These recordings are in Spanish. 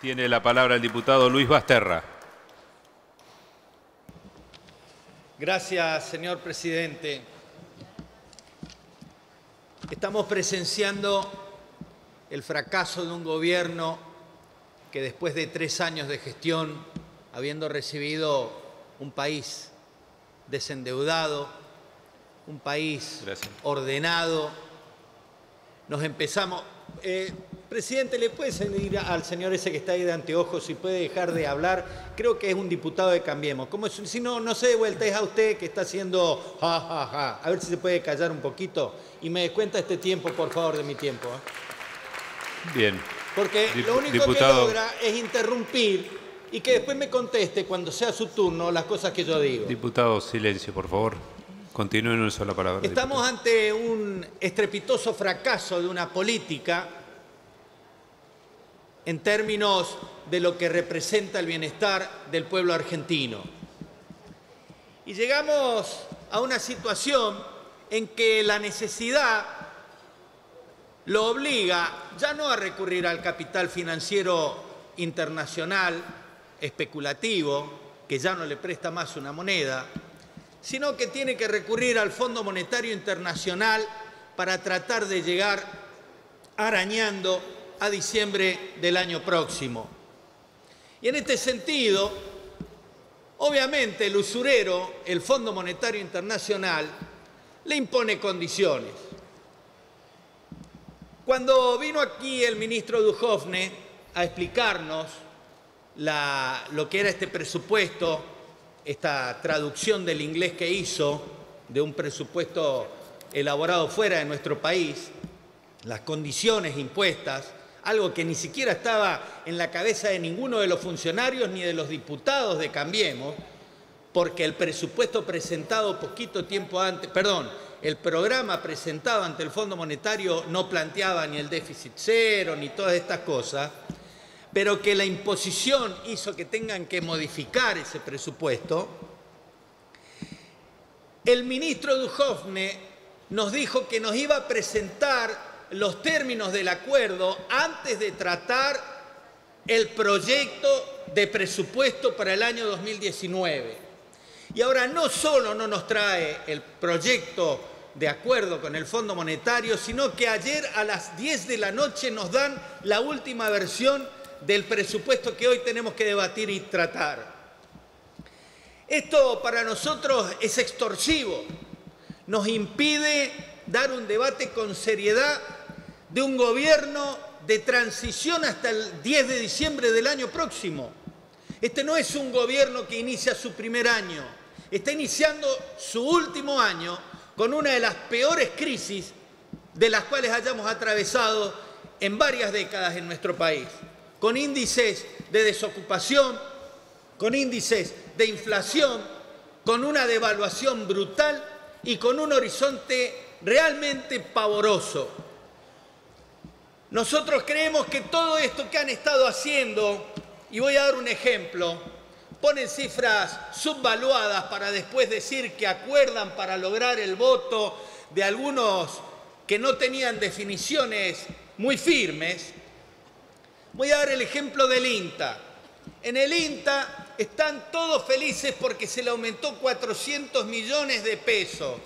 Tiene la palabra el diputado Luis Basterra. Gracias, señor presidente. Estamos presenciando el fracaso de un gobierno que después de tres años de gestión, habiendo recibido un país desendeudado, un país Gracias. ordenado, nos empezamos... Eh, presidente, ¿le puede seguir al señor ese que está ahí de anteojos si puede dejar de hablar? Creo que es un diputado de Cambiemos. Como si no, no se dé vuelta, es a usted que está haciendo ja, ja, ja. A ver si se puede callar un poquito y me descuenta este tiempo, por favor, de mi tiempo. ¿eh? Bien. Porque Dip- lo único diputado. que logra es interrumpir y que después me conteste cuando sea su turno las cosas que yo digo. Diputado, silencio, por favor. Continúe en una sola palabra. Estamos diputado. ante un estrepitoso fracaso de una política en términos de lo que representa el bienestar del pueblo argentino. Y llegamos a una situación en que la necesidad lo obliga ya no a recurrir al capital financiero internacional especulativo, que ya no le presta más una moneda, sino que tiene que recurrir al Fondo Monetario Internacional para tratar de llegar arañando a diciembre del año próximo. Y en este sentido, obviamente el usurero, el Fondo Monetario Internacional, le impone condiciones. Cuando vino aquí el ministro Duhovne a explicarnos lo que era este presupuesto, esta traducción del inglés que hizo de un presupuesto elaborado fuera de nuestro país, las condiciones impuestas, algo que ni siquiera estaba en la cabeza de ninguno de los funcionarios ni de los diputados de Cambiemos, porque el presupuesto presentado poquito tiempo antes, perdón, el programa presentado ante el Fondo Monetario no planteaba ni el déficit cero ni todas estas cosas, pero que la imposición hizo que tengan que modificar ese presupuesto, el ministro Duhovne nos dijo que nos iba a presentar los términos del acuerdo antes de tratar el proyecto de presupuesto para el año 2019. Y ahora no solo no nos trae el proyecto de acuerdo con el Fondo Monetario, sino que ayer a las 10 de la noche nos dan la última versión del presupuesto que hoy tenemos que debatir y tratar. Esto para nosotros es extorsivo, nos impide dar un debate con seriedad de un gobierno de transición hasta el 10 de diciembre del año próximo. Este no es un gobierno que inicia su primer año, está iniciando su último año con una de las peores crisis de las cuales hayamos atravesado en varias décadas en nuestro país, con índices de desocupación, con índices de inflación, con una devaluación brutal y con un horizonte realmente pavoroso. Nosotros creemos que todo esto que han estado haciendo, y voy a dar un ejemplo, ponen cifras subvaluadas para después decir que acuerdan para lograr el voto de algunos que no tenían definiciones muy firmes. Voy a dar el ejemplo del INTA. En el INTA están todos felices porque se le aumentó 400 millones de pesos.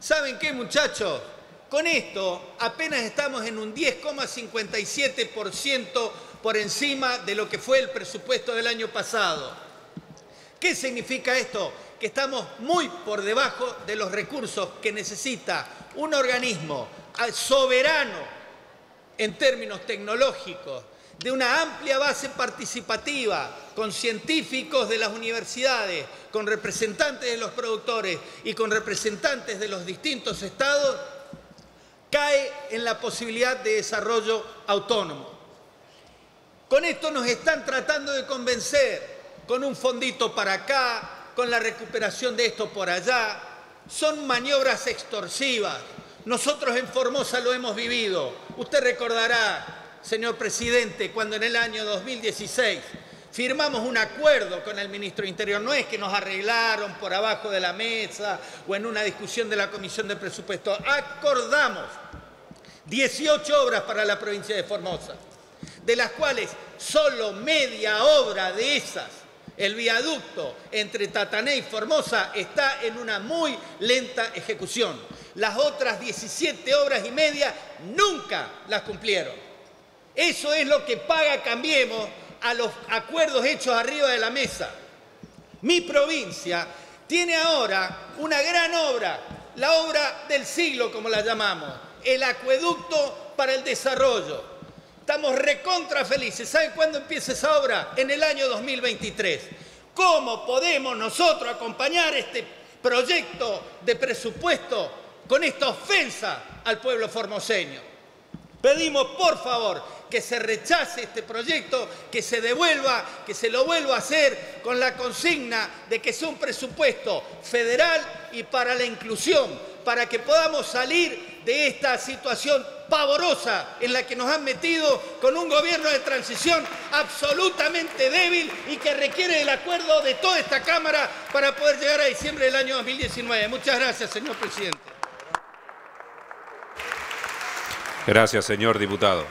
¿Saben qué, muchachos? Con esto apenas estamos en un 10,57% por encima de lo que fue el presupuesto del año pasado. ¿Qué significa esto? Que estamos muy por debajo de los recursos que necesita un organismo ah, soberano en términos tecnológicos, de una amplia base participativa, con científicos de las universidades, con representantes de los productores y con representantes de los distintos estados, cae en la posibilidad de desarrollo autónomo. Con esto nos están tratando de convencer, con un fondito para acá, con la recuperación de esto por allá. Son maniobras extorsivas. Nosotros en Formosa lo hemos vivido. Usted recordará, señor presidente, cuando en el año 2016 firmamos un acuerdo con el ministro de Interior. No es que nos arreglaron por abajo de la mesa o en una discusión de la Comisión de Presupuesto. Acordamos 18 obras para la provincia de Formosa. de las cuales solo media obra de esas, el viaducto entre Tatané y Formosa, está en una muy lenta ejecución. Las otras 17 obras y media nunca las cumplieron. Eso es lo que paga Cambiemos a los acuerdos hechos arriba de la mesa. Mi provincia tiene ahora una gran obra, la obra del siglo, como la llamamos, el acueducto para el desarrollo. Estamos recontra felices. ¿Saben cuándo empieza esa obra? En el año 2023. ¿Cómo podemos nosotros acompañar este proyecto de presupuesto con esta ofensa al pueblo formoseño? Pedimos, por favor, que se rechace este proyecto, que se devuelva, que se lo vuelva a hacer con la consigna de que sea un presupuesto federal y para la inclusión, para que podamos salir de esta situación pavorosa en la que nos han metido con un gobierno de transición absolutamente débil y que requiere el acuerdo de toda esta Cámara para poder llegar a diciembre del año 2019. Muchas gracias, señor presidente. Gracias, señor diputado.